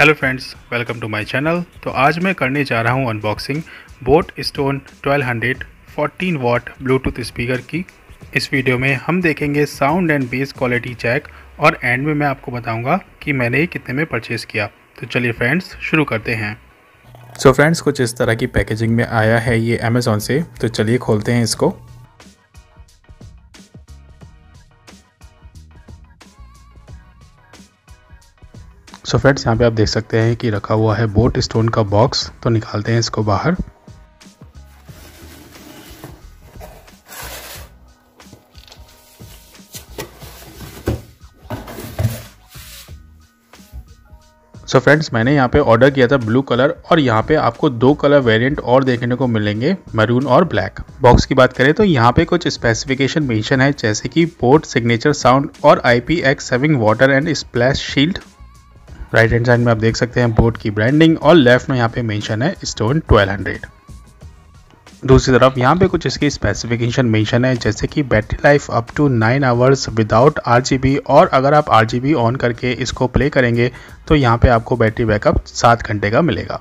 Hello friends welcome to my channel तो आज मैं करने जा रहा हूँ unboxing Boat Stone 1200 14 watt Bluetooth speaker की। इस वीडियो में हम देखेंगे sound and bass quality check और एंड में मैं आपको बताऊँगा कि मैंने ये कितने में परचेज़ किया। तो चलिए फ्रेंड्स शुरू करते हैं। सो so फ्रेंड्स कुछ इस तरह की पैकेजिंग में आया है ये अमेज़ोन से। तो चलिए खोलते हैं इसको। सो फ्रेंड्स यहाँ पे आप देख सकते हैं कि रखा हुआ है बोट स्टोन का बॉक्स तो निकालते हैं इसको बाहर। सो so फ्रेंड्स मैंने यहाँ पे ऑर्डर किया था ब्लू कलर और यहाँ पे आपको दो कलर वेरिएंट और देखने को मिलेंगे मरून और ब्लैक बॉक्स की बात करें तो यहाँ पे कुछ स्पेसिफिकेशन मेंशन है, जैसे कि पोर्ट सिग्नेचर साउंड और I P X saving water and splash shield right hand side में आप देख सकते हैं बोर्ड की ब्रांडिंग और लेफ़्ट में यहाँ पे मेंशन है स्टोन 1200 दूसरी तरफ़ यहाँ पे कुछ इसकी स्पेसिफिकेशन मेंशन है, जैसे कि battery life up to nine hours without RGB और अगर आप आरजीबी ऑन करके इसको प्ले करेंगे तो यहाँ पे आपको बैटरी बैकअप सात घंटे का मिलेगा।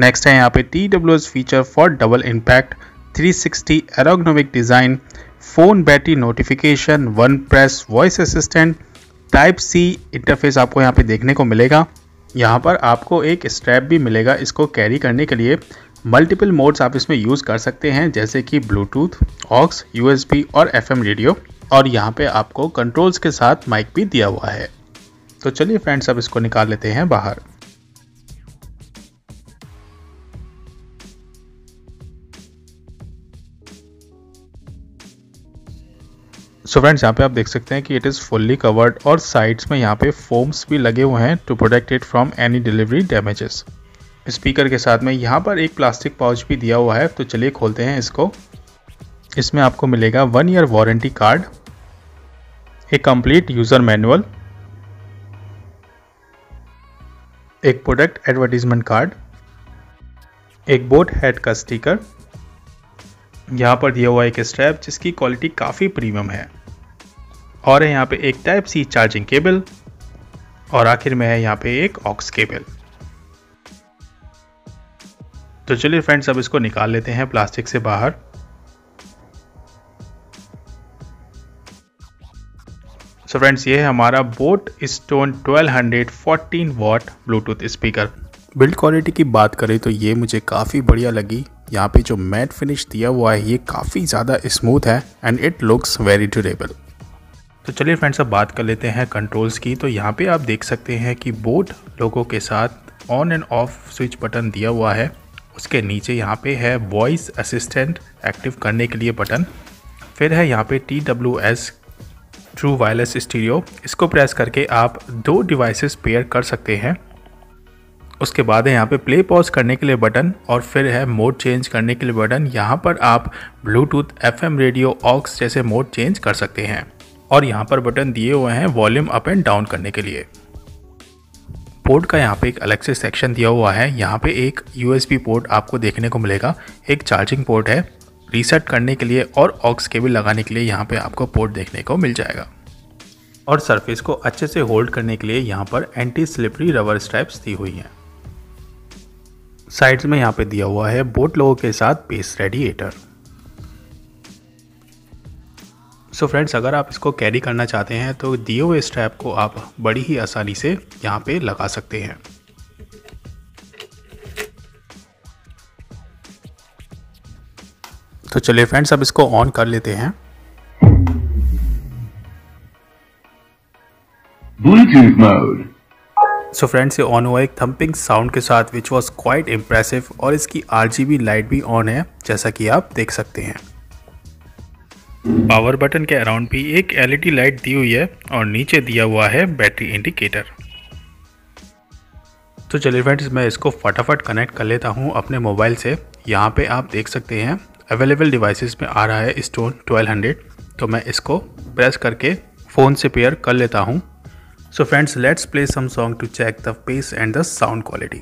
नेक्स्ट है यहाँ पे T feature for double impact 360 ergonomic design phone battery notification one press voice assistant type C interface आपको यहाँ पे देखने को मिलेगा। यहाँ पर आपको एक स्ट्रैप भी मिलेगा, इसको कैरी करने के लिए मल्टीपल मोड्स आप इसमें यूज़ कर सकते हैं, जैसे कि ब्लूटूथ ऑक्स यूएसबी और एफएम रेडियो और यहाँ पर आपको कंट्रोल्स के साथ माइक भी दिया हुआ है। तो चलिए फ्रेंड्स अब इसको निकाल लेते हैं बाहर। सो फ्रेंड्स यहाँ पे आप देख सकते हैं कि इट इज़ फुल्ली कवर्ड और साइड्स में यहाँ पे फोम्स भी लगे हुए हैं to protect it from any delivery damages speaker के साथ में यहाँ पर एक प्लास्टिक पाउच भी दिया हुआ है तो चलिए खोलते हैं इसको। इसमें आपको मिलेगा वन ईयर वारंटी कार्ड एक कंप्लीट यूज़र मैनुअल एक प्रोडक्ट एडवर्टीजमेंट कार्ड एक बोट हेड का स्टिकर यहाँ पर दिया हुआ एक स्ट्रैप जिसकी क्वालिटी काफ़ी प्रीमियम है। और है यहाँ पे एक टाइप सी चार्जिंग केबल और आखिर में है यहाँ पे एक ऑक्स केबल तो चलिए फ्रेंड्स अब इसको निकाल लेते हैं प्लास्टिक से बाहर। सो फ्रेंड्स ये है हमारा Boat Stone 1200 14 watt Bluetooth speaker build quality की बात करें तो ये मुझे काफ़ी बढ़िया लगी। यहाँ पे जो मैट फिनिश दिया हुआ है, ये काफ़ी ज़्यादा स्मूथ है and it looks very durable तो चलिए फ्रेंड्स अब बात कर लेते हैं कंट्रोल्स की। तो यहाँ पे आप देख सकते हैं कि बोट लोगों के साथ on and off switch button दिया हुआ है। उसके नीचे यहाँ पे है वॉइस असिस्टेंट एक्टिव करने के लिए बटन फिर है यहाँ पे T W S true wireless stereo इसको प्रेस करके आप दो डिवाइसेस पेयर कर सकते हैं। उसके बाद है यहाँ पे प्ले पॉज करने के लिए बटन और फिर है मोड चेंज करने के लिए बटन यहाँ पर आप ब्लूटूथ एफएम रेडियो ऑक्स जैसे मोड चेंज कर सकते हैं। और यहाँ पर बटन दिए हुए हैं वॉल्यूम अप एंड डाउन करने के लिए। पोर्ट का यहाँ पे एक अलग से सेक्शन दिया हुआ है। यहाँ पे एक यूएसबी पोर्ट आपको देखने को मिलेगा। एक चार्जिंग पोर्ट है। रीसेट करने के लिए और ऑक्स केबल लगाने के लिए यहाँ पे आपको पोर्ट देखने को मिल जाएगा। और सरफेस को अच्छे से होल्ड करने के लिए यहाँ पर एंटी स्लिपरी रबर स्ट्रैप्स दी हुई हैं। साइड्स में यहाँ पे दिया हुआ है। बोट लोगों के साथ बेस रेडिएटर सो फ्रेंड्स अगर आप इसको कैरी करना चाहते हैं तो दिए हुए स्ट्रैप को आप बड़ी ही आसानी से यहाँ पे लगा सकते हैं। तो चलिए फ्रेंड्स अब इसको ऑन कर लेते हैं। Bluetooth mode. सो फ्रेंड्स ये ऑन हुआ एक थम्पिंग साउंड के साथ विच वॉज़ क्वाइट इम्प्रेसिव और इसकी आरजीबी लाइट भी ऑन है जैसा कि आप देख सकते हैं। पावर बटन के अराउंड भी एक एलईडी लाइट दी हुई है और नीचे दिया हुआ है बैटरी इंडिकेटर तो चलिए फ्रेंड्स मैं इसको फटाफट कनेक्ट कर लेता हूँ अपने मोबाइल से। यहाँ पे आप देख सकते हैं अवेलेबल डिवाइसेस में आ रहा है स्टोन 1200 तो मैं इसको प्रेस करके फ़ोन से पेयर कर लेता हूँ। So friends let's play some song to check the pace and the sound quality.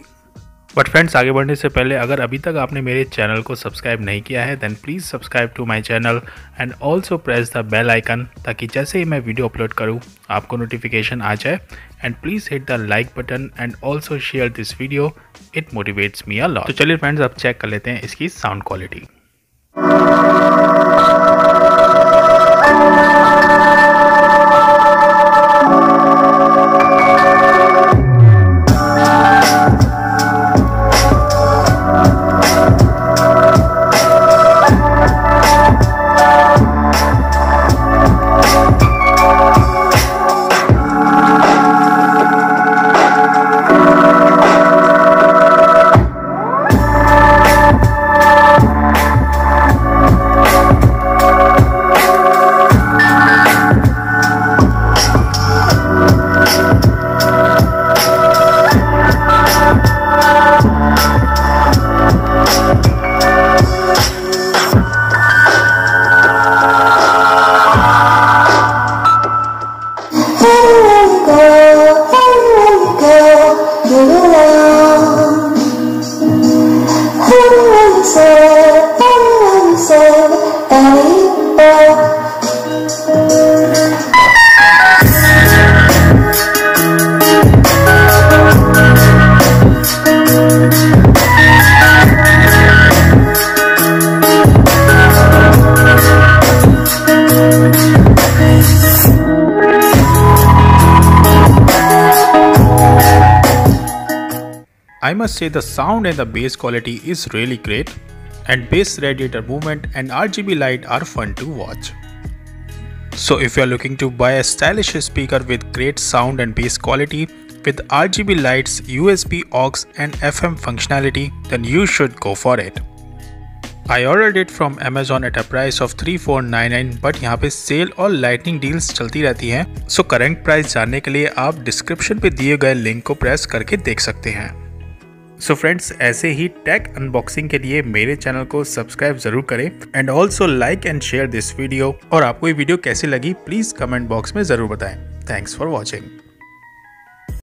But friends आगे बढ़ने से पहले, अगर अभी तक आपने मेरे चैनल को सब्सक्राइब नहीं किया है then please subscribe to my channel and also press the bell icon ताकि जैसे ही मैं वीडियो अपलोड करूँ, आपको नोटिफिकेशन आ जाए। And please hit the like button and also share this video it motivates me a lot तो चलिए friends अब चेक कर लेते हैं इसकी sound quality must say the sound and the bass quality is really great and bass radiator movement and RGB light are fun to watch. So if you are looking to buy a stylish speaker with great sound and bass quality with RGB lights, USB aux and FM functionality then you should go for it. I ordered it from Amazon at a price of 3499 but यहाँ पे cell और lightning deals चलती रहती हैं सो current price जानने के लिए आप डिस्क्रिप्शन पे दिए गए लिंक को प्रेस करके देख सकते हैं सो फ्रेंड्स ऐसे ही टेक अनबॉक्सिंग के लिए मेरे चैनल को सब्सक्राइब ज़रूर करें and also like and share this video और आपको ये वीडियो कैसी लगी प्लीज़ कमेंट बॉक्स में ज़रूर बताएँ। Thanks for watching